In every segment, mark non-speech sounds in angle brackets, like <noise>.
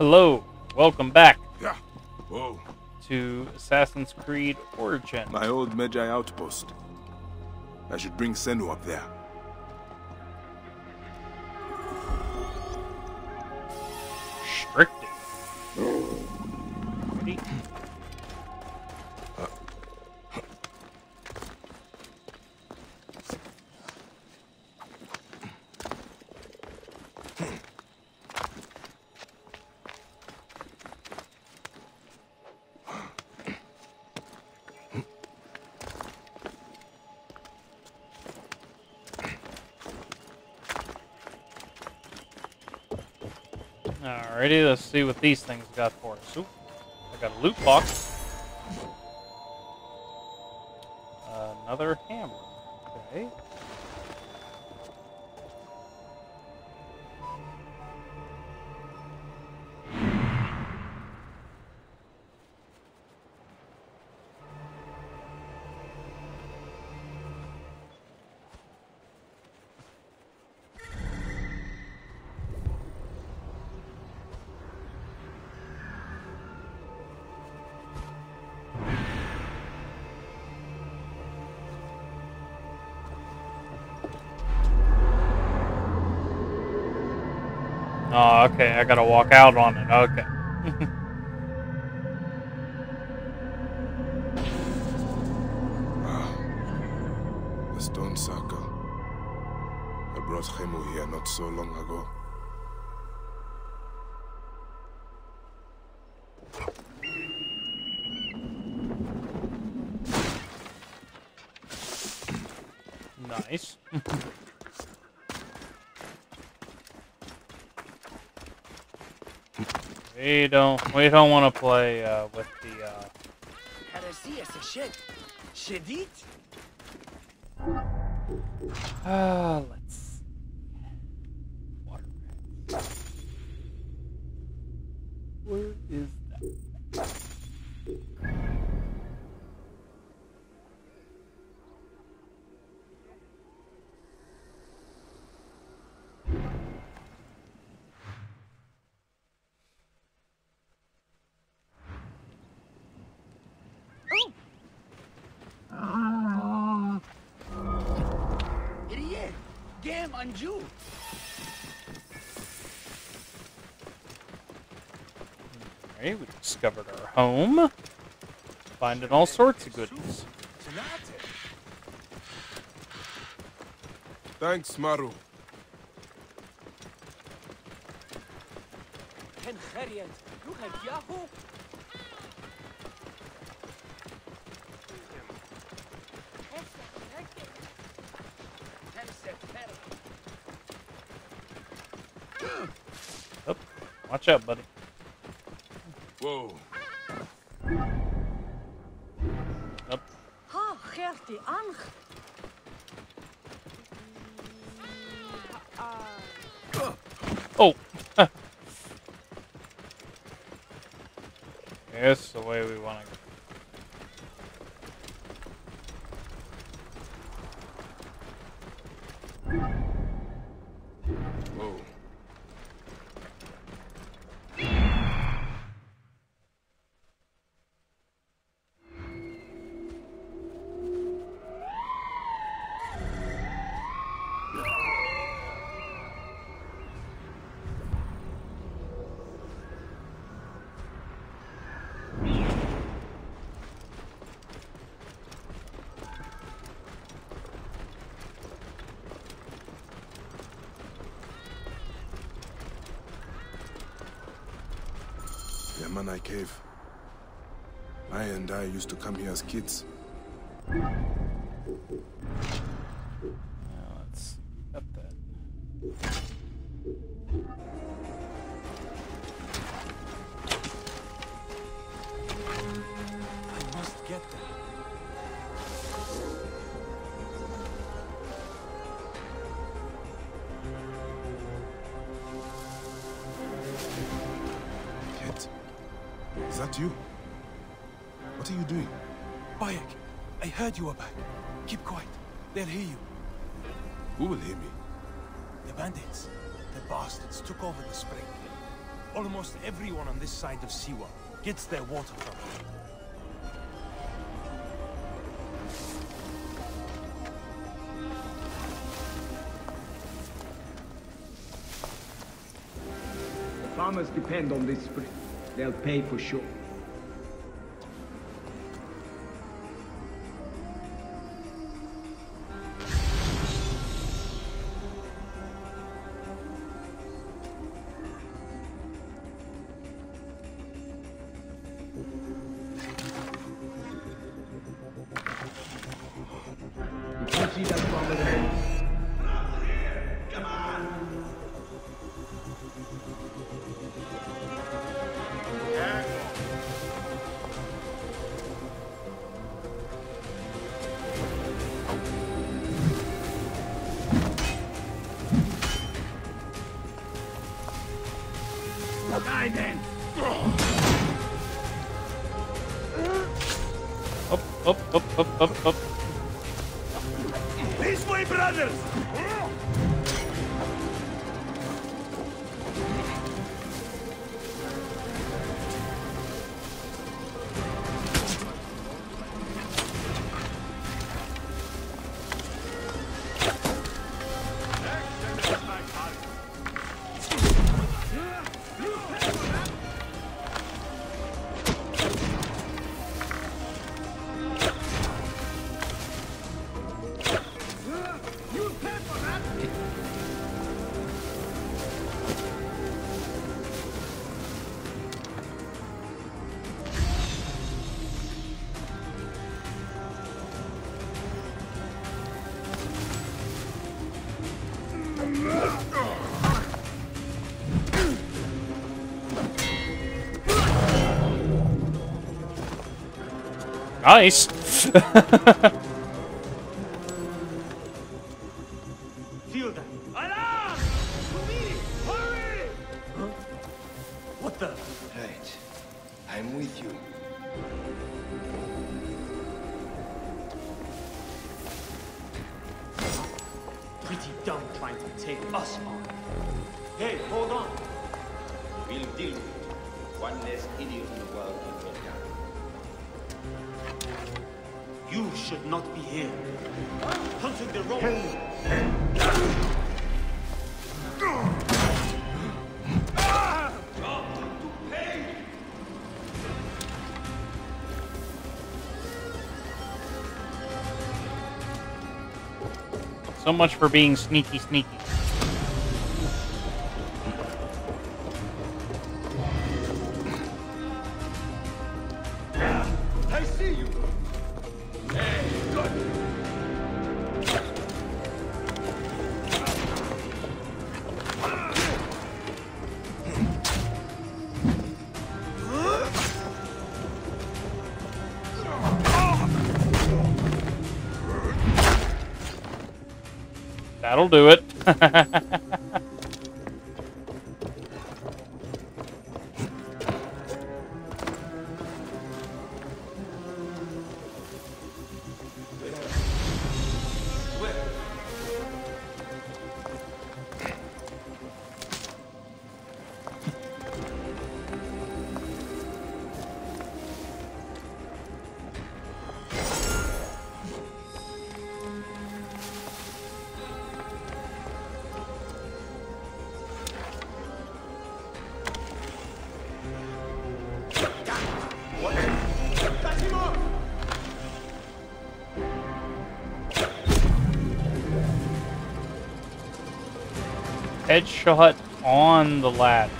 Hello, welcome back Yeah. Whoa. to Assassin's Creed Origin. My old Medjay outpost. I should bring Senu up there. Restricted. Ready? See what these things got for us. Oop, I got a loot box. Oh, okay. I gotta walk out on it. Okay. Ah. The stone circle. I brought Khemu here not so long ago. nice. <laughs> We don't we don't want to play uh, with the. Uh... Ah, We discovered our home. Finding all sorts of goodies. Thanks, Maru. Oh, you have Yahoo? Watch out, buddy. Yamanai Cave. I and I used to come here as kids. Is that you? What are you doing? Bayek, I heard you were back. Keep quiet. They'll hear you. Who will hear me? The bandits. The bastards took over the spring. Almost everyone on this side of Siwa gets their water from it. The farmers depend on this spring. They'll pay for sure. Up, up, Nice. Feel that. Alarm! To me! Hurry! What the? Right. I'm with you. Pretty dumb trying to take us on. Hey, hold on. We'll deal with it. One less idiot in the world to bring down. You should not be here. Hunting the wrong. So much for being sneaky, sneaky. That'll do it. <laughs> Headshot on the lad.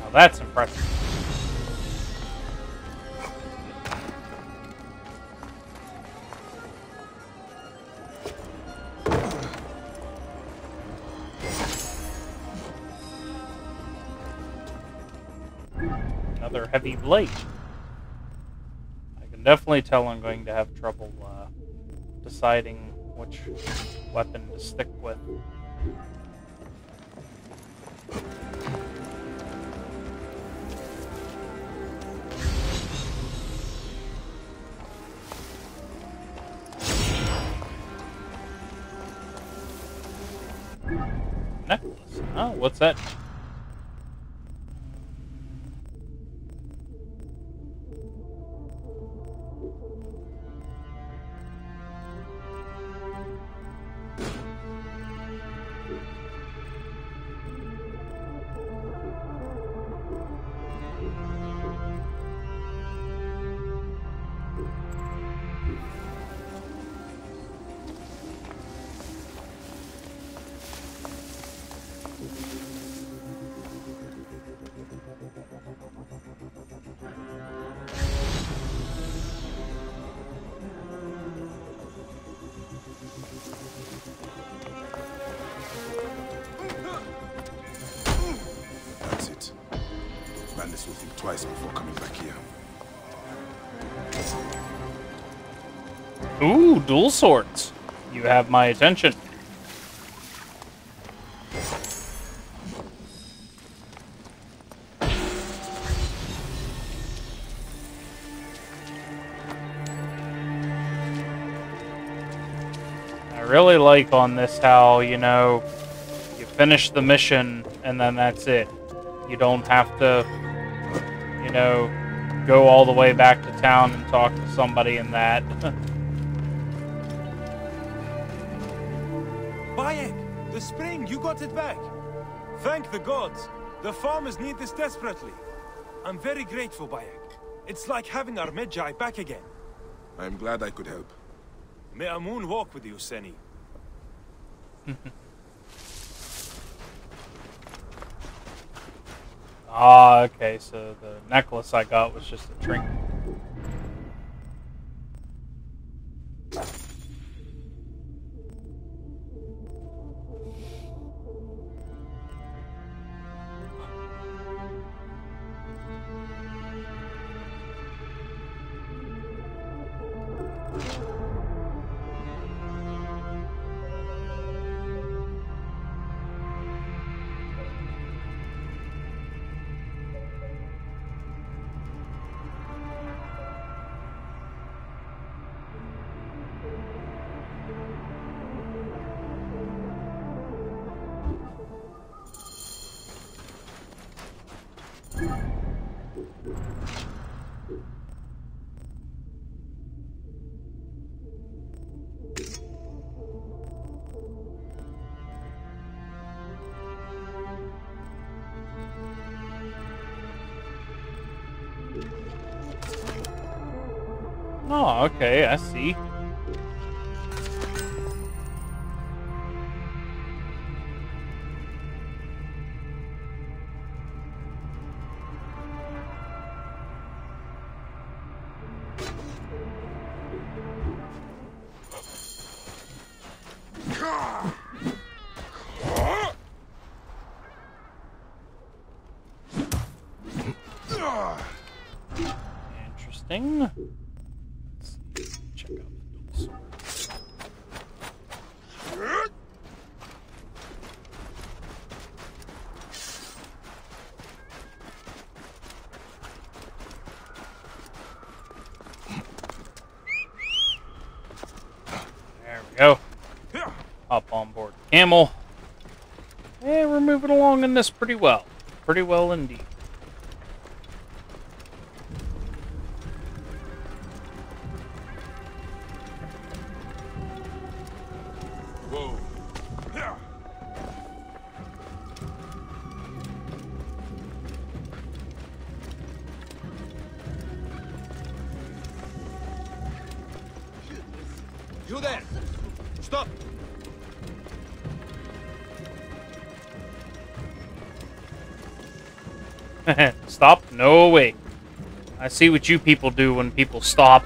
Now that's impressive. Another heavy blade. I can definitely tell I'm going to have trouble uh, deciding which weapon to stick with. What's that? Dual swords. You have my attention. I really like on this how, you know, you finish the mission and then that's it. You don't have to, you know, go all the way back to town and talk to somebody in that. <laughs> Bayek, spring, you got it back. Thank the gods. The farmers need this desperately. I'm very grateful, Bayek. It's like having our Medjay back again. I am glad I could help. May Amun walk with you, Seni. <laughs> Ah, okay, so the necklace I got was just a trinket. Oh, okay, I see. Hop on board the camel. And we're moving along in this pretty well. Pretty well indeed. No way. I see what you people do when people stop.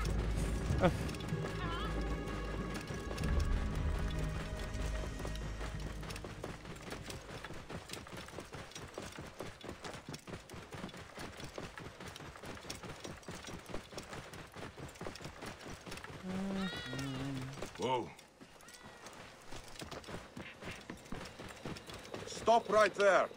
Whoa. Stop right there.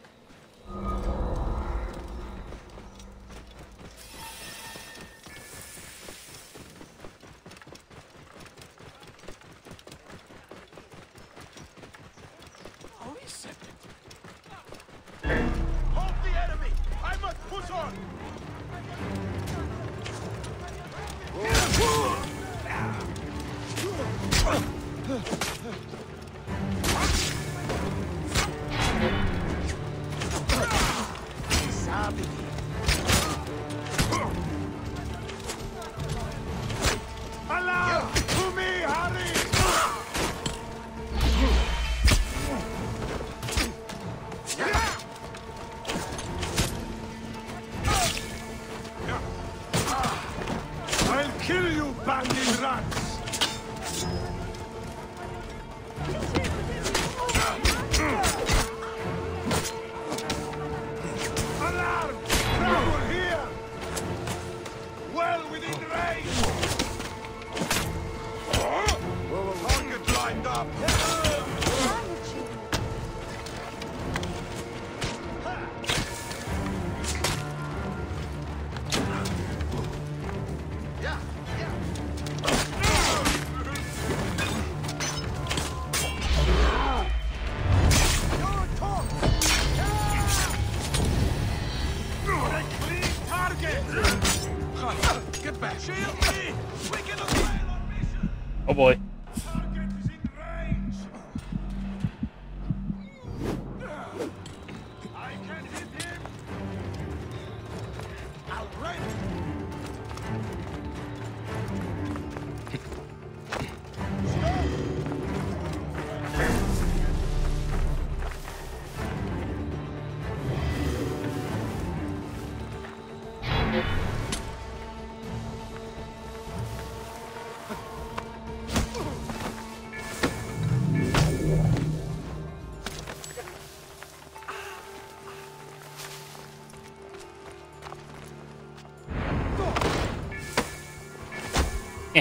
Oh boy.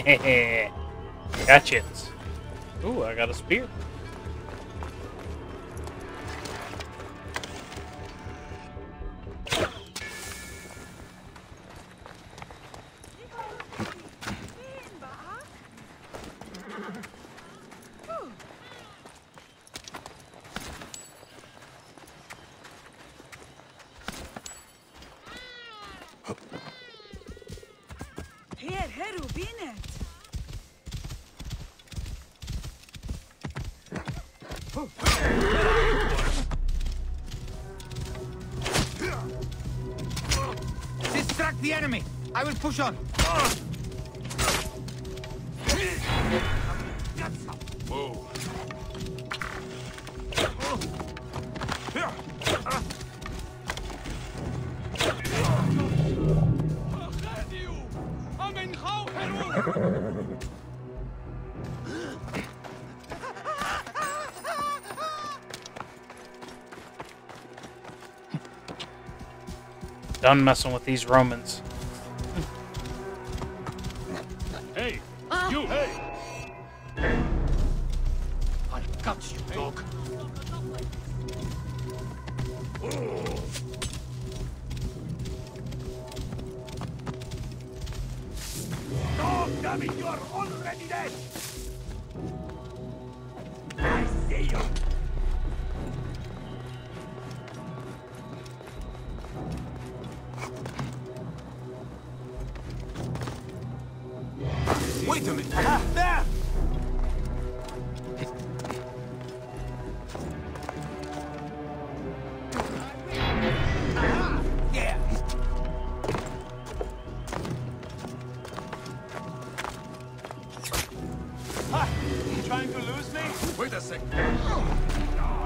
<laughs> gotcha. Ooh, I got a spear. Push on. Move. Done messing with these Romans.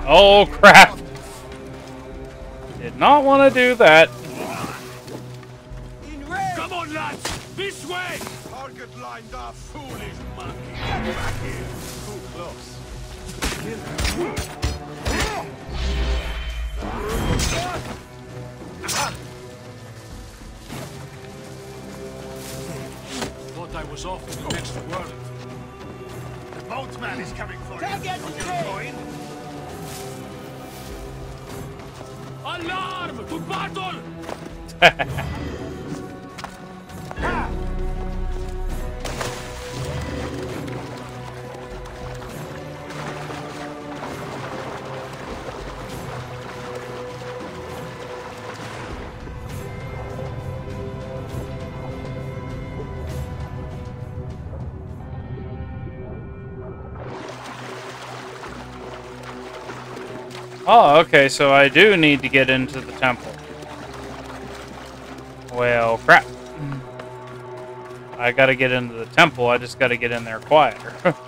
Oh crap! Did not want to do that. In range. Come on, lads! This way! Target lined up, foolish monkey! Get back here! Too close. Thought I was off to the next world. The boatman is coming for you. Target Alarm! To battle! <laughs> Oh, okay, so I do need to get into the temple. Well, crap. I gotta get into the temple, I just gotta get in there quieter. <laughs>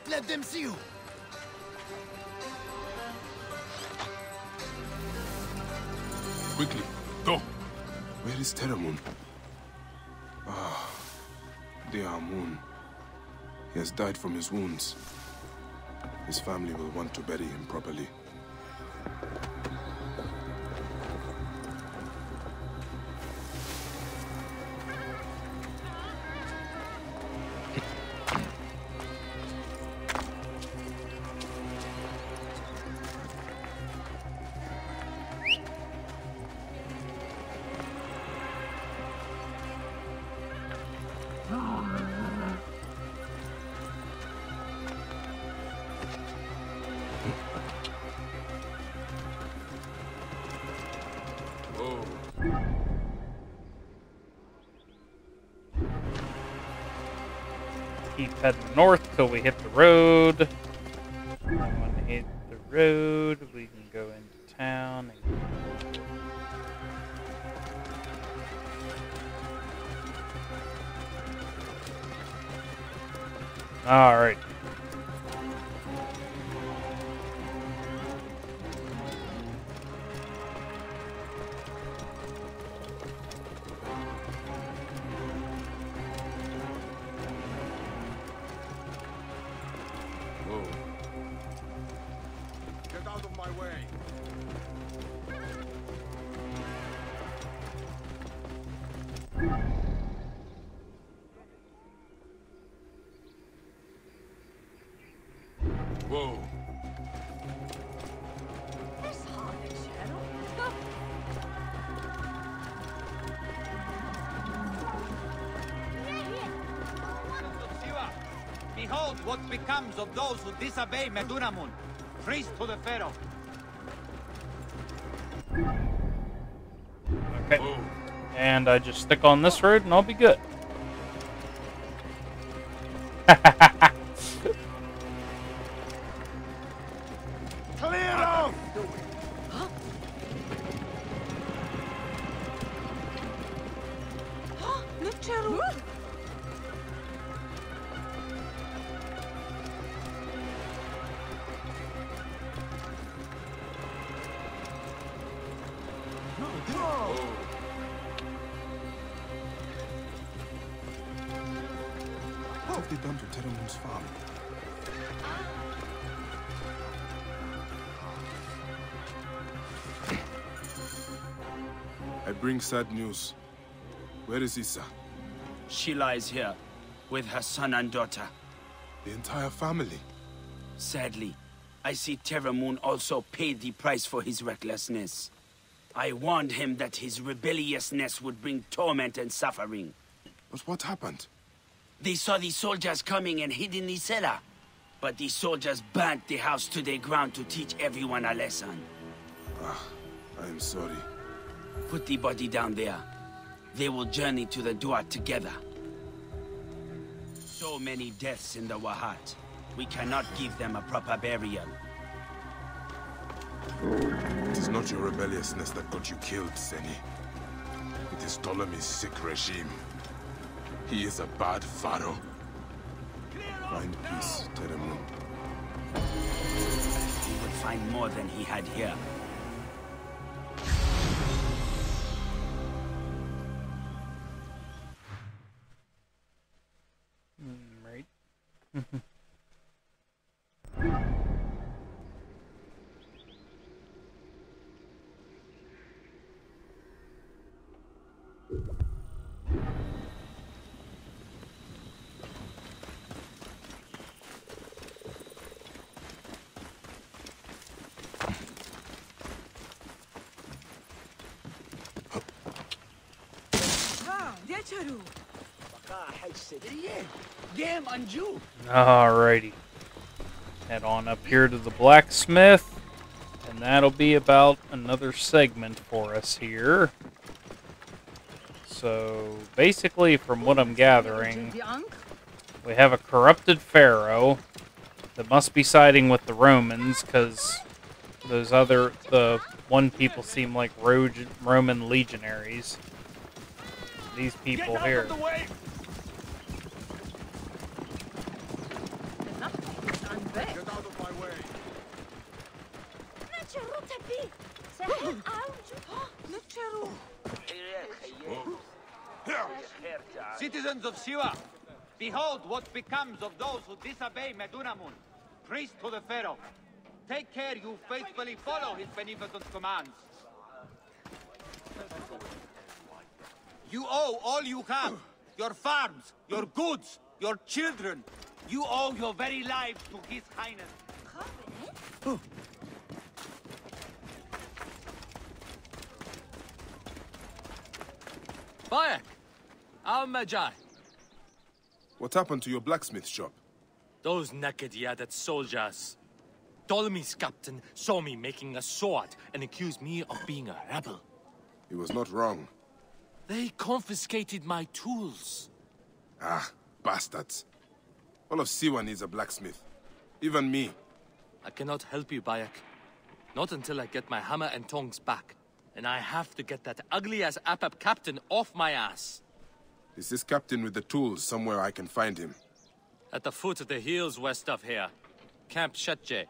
not let them see you. Quickly, go. Where is Teremun? Ah, dear moon. He has died from his wounds. His family will want to bury him properly. Keep heading north till we hit the road. When we hit the road, we can go into town. All right. Behold what becomes of those who disobey Medunamun. Priest to the Pharaoh. And I just stick on this road and I'll be good. Clear off! Nupceru! What have done to Teremun's farm? I bring sad news. Where is Issa? She lies here with her son and daughter. The entire family. Sadly, I see Teremun also paid the price for his recklessness. I warned him that his rebelliousness would bring torment and suffering. But what happened? They saw the soldiers coming and hid in the cellar. But the soldiers burnt the house to the ground to teach everyone a lesson. Ah, I am sorry. Put the body down there. They will journey to the Duat together. So many deaths in the Wahat. We cannot give them a proper burial. It is not your rebelliousness that got you killed, Seni. It is Ptolemy's sick regime. He is a bad pharaoh. Find peace, Teremun. He would find more than he had here. Alrighty. Head on up here to the blacksmith. And that'll be about another segment for us here. So, basically, from what I'm gathering, we have a corrupted pharaoh that must be siding with the Romans because those other, the one people seem like Ro- Roman legionaries. These people Get here. of the way! I'm back. Get out of my way. Nupceru! Citizens of Siwa, Behold what becomes of those who disobey Medunamun, priest to the Pharaoh. Take care you faithfully follow his beneficent commands. You owe all you have. Your farms, your goods, your children. You owe your very lives to his highness. Bayek! Our Medjay. What happened to your blacksmith shop? Those naked Yadet soldiers. Ptolemy's captain saw me making a sword and accused me of being a rebel. He was not wrong. They confiscated my tools. Ah, bastards. All of Siwa needs a blacksmith. Even me. I cannot help you, Bayek. Not until I get my hammer and tongs back. And I have to get that ugly-ass Apap captain off my ass. Is this captain with the tools somewhere I can find him? At the foot of the hills west of here. Camp Shetje.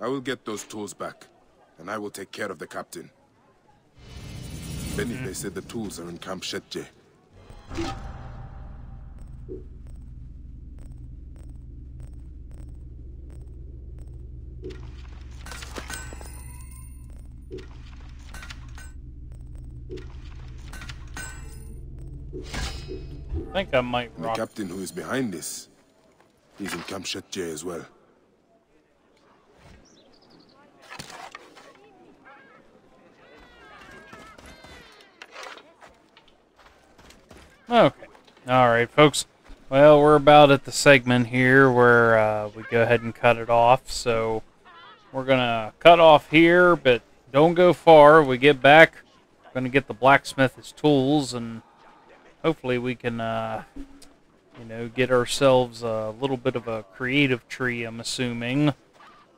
I will get those tools back, and I will take care of the captain. Benipe mm-hmm. said the tools are in Camp Shetje. I think I might And the captain who is behind this, he's in Camp Shetje as well. Okay. All right, folks. Well, we're about at the segment here where uh, we go ahead and cut it off. So we're gonna cut off here, but don't go far. We get back. We're gonna get the blacksmith his tools, and hopefully we can, uh, you know, get ourselves a little bit of a creative tree. I'm assuming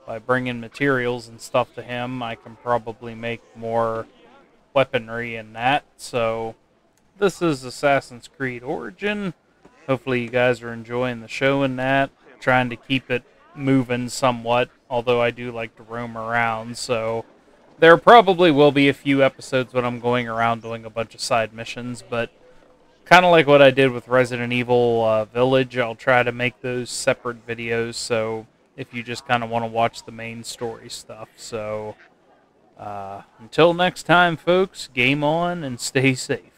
by bringing materials and stuff to him, I can probably make more weaponry and that. So this is Assassin's Creed Origin. Hopefully, you guys are enjoying the show and that. Trying to keep it moving somewhat, although I do like to roam around. So, there probably will be a few episodes when I'm going around doing a bunch of side missions, but kind of like what I did with Resident Evil uh, Village, I'll try to make those separate videos. So, if you just kind of want to watch the main story stuff. So, uh, until next time, folks, game on and <laughs> stay safe.